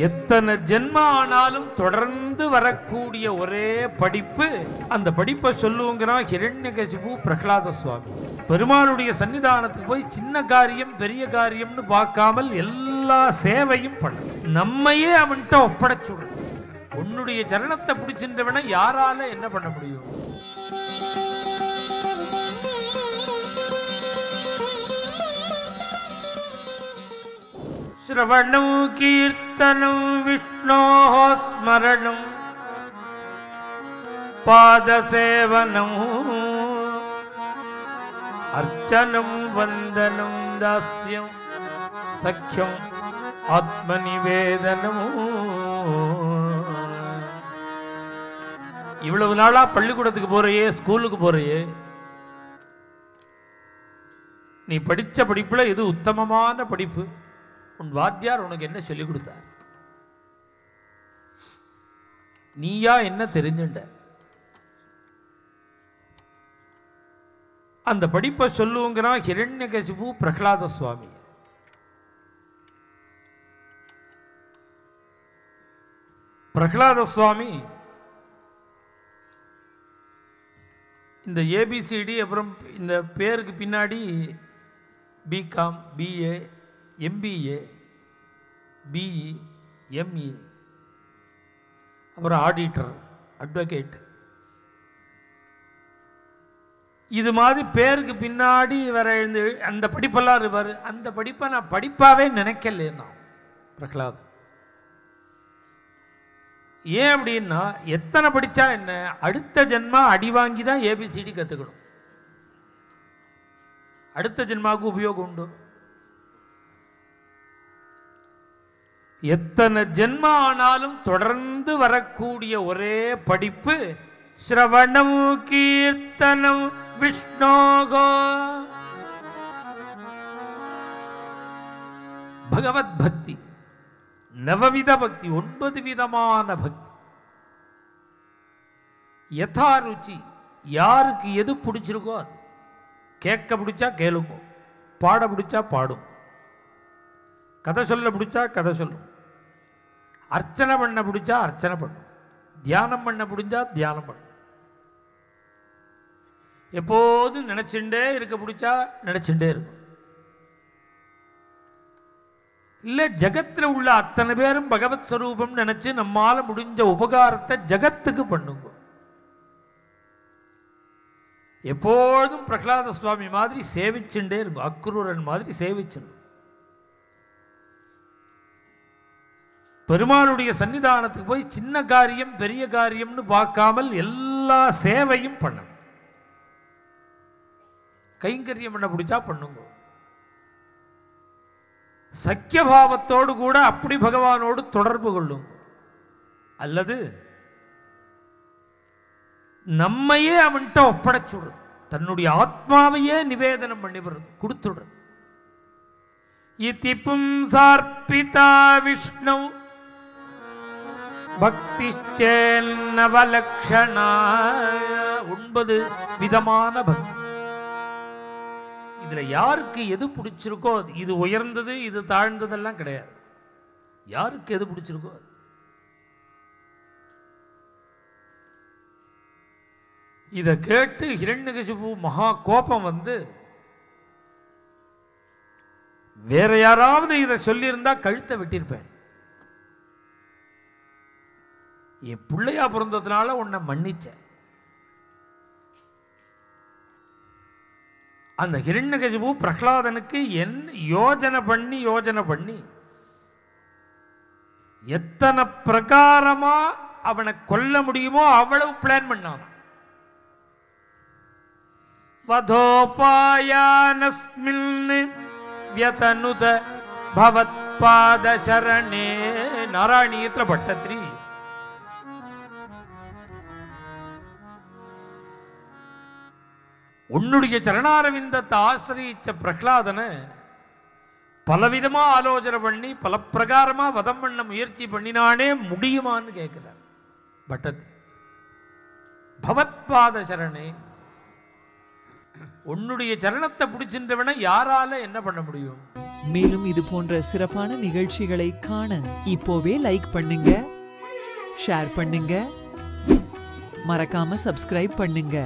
எத்தனை ஜென்ம ஆனாலும் தொடர்ந்து வரக்கூடிய ஒரே படிப்பு அந்த படிப்பை சொல்லுங்கிறான் ஹிரண்யகசிபு பிரகலாத சுவாமி பெருமானுடைய சன்னிதானத்துக்கு போய் சின்ன காரியம் பெரிய காரியம்னு பார்க்காமல் எல்லா சேவையும் பண்ண நம்மையே அவன்கிட்ட ஒப்படைச்சுடு உன்னுடைய சரணத்தை பிடிச்சின்றவன யாரால என்ன பண்ண முடியும் श्रवणं कीर्तनं विष्णोः स्मरणं पादसेवनम् अर्चनं वन्दनं दास्यं सख्यम् ஆத்மநிவேதனம் இவ்வளவு நாளா பள்ளிக்கூடத்துக்கு போறையே ஸ்கூலுக்கு போறையே நீ படிச்ச படிப்புல இது உத்தமமான படிப்பு உன் வாத்தியார் உனக்கு என்ன சொல்லிக் கொடுத்தார்? நீயா என்ன தெரிஞ்சுட்ட? அந்த படிப்பை சொல்லுங்கிறான் ஹிரண்யகசிபு பிரகலாத சுவாமி பிரகலாத சுவாமி இந்த ஏபிசிடி அப்புறம் இந்த பேருக்கு பின்னாடி BCom BA MBA BE ME அப்புறம் ஆடிட்டர் அட்வொகேட் இது மாதிரி பேருக்கு பின்னாடி வர எழுந்து அந்த படிப்பெல்லாம் இருப்பார். அந்த படிப்பை நான் படிப்பாகவே நினைக்கல நான் பிரகலாத். ஏன் அப்படின்னா எத்தனை படித்தா என்ன? அடுத்த ஜென்மா அடி வாங்கி தான் ஏபிசிடி கற்றுக்கணும் அடுத்த ஜென்மாவுக்கு உபயோகம் உண்டு. எத்தனை ஜென்ம ஆனாலும் தொடர்ந்து வரக்கூடிய ஒரே படிப்பு சிரவணம் கீர்த்தனம் விஷ்ணோகோ. பகவத் பக்தி நவவித பக்தி ஒன்பது விதமான பக்தி. யதா ருச்சி யாருக்கு எது பிடிச்சிருக்கோ அது. கேட்க பிடிச்சா கேளுங்க பாட பிடிச்சா பாடும் கதை சொல்ல பிடிச்சா கதை சொல்லும் அர்ச்சனை பண்ண பிடிச்சா அர்ச்சனை பண்ணும் தியானம் பண்ண பிடிச்சா தியானம் பண்ணும் எப்போதும் நினச்சிண்டே இருக்க பிடிச்சா நினைச்சுட்டே இருக்கும் இல்லை ஜகத்தில் உள்ள அத்தனை பேரும் பகவத் ஸ்வரூபம் நினச்சி நம்மால் முடிஞ்ச உபகாரத்தை ஜகத்துக்கு பண்ணுங்க. எப்பொழுதும் பிரகலாத சுவாமி மாதிரி சேவிச்சுட்டே இருக்கும் அக்ரூரன் மாதிரி சேவிச்சிடும் பெருமானுடைய சன்னிதானத்துக்கு போய் சின்ன காரியம் பெரிய காரியம்னு பார்க்காமல் எல்லா சேவையும் பண்ணணும் கைங்கரியம் என்ன பிடிச்சா பண்ணுங்க. சக்கியபாவத்தோடு கூட அப்படி பகவானோடு தொடர்பு கொள்ளுங்க. அல்லது நம்மையே அவன்கிட்ட ஒப்படைச்சுடுறது தன்னுடைய ஆத்மாவையே நிவேதனம் பண்ணிவிடுறது கொடுத்துடுறது இத்திப்பும் சார்பிதா விஷ்ணு. பக்திச்சேன்னவலக்ஷணா ஒன்பது விதமான பக்தி. இதுல யாருக்கு எது பிடிச்சிருக்கோ அது இது உயர்ந்தது இது தாழ்ந்ததெல்லாம் கிடையாது. யாருக்கு எது பிடிச்சிருக்கோ? அது இதை கேட்டு ஹிரண்யகசிபு மகா கோபம் வந்து வேற யாராவது இதை சொல்லியிருந்தா கழுத்தை வெட்டியிருப்பேன். என் பிள்ளையா பிறந்ததுனால உன்னை மன்னிச்சேன். அந்த ஹிரண்யகஜபு பிரகலாதனுக்கு என் யோஜனை பண்ணி யோஜனை பண்ணி எத்தனை பிரகாரமா அவனை கொல்ல முடியுமோ அவ்வளவு பிளான் பண்ணான். வதோபாயானஸ்மின் பாத சரணே நாராயணீயத்துல பட்டத்ரி. உன்னுடைய சரணாரவிந்தத்தை ஆசிரியிச்ச பிரகலாதனை பலவிதமாக ஆலோசனை பண்ணி பல பிரகாரமா வதம் பண்ண முயற்சி பண்ணினானே முடியுமான்னு கேட்குறார் பட்டத்ரி பவத்பாத சரணே உன்னுடைய சரணத்தை பிடிச்சின்றவன யாரால என்ன பண்ண முடியும்? மேலும் இது போன்ற சிறப்பான நிகழ்ச்சிகளை காண இப்போவே லைக் பண்ணுங்க ஷேர் பண்ணுங்க மறக்காம சப்ஸ்கிரைப் பண்ணுங்க.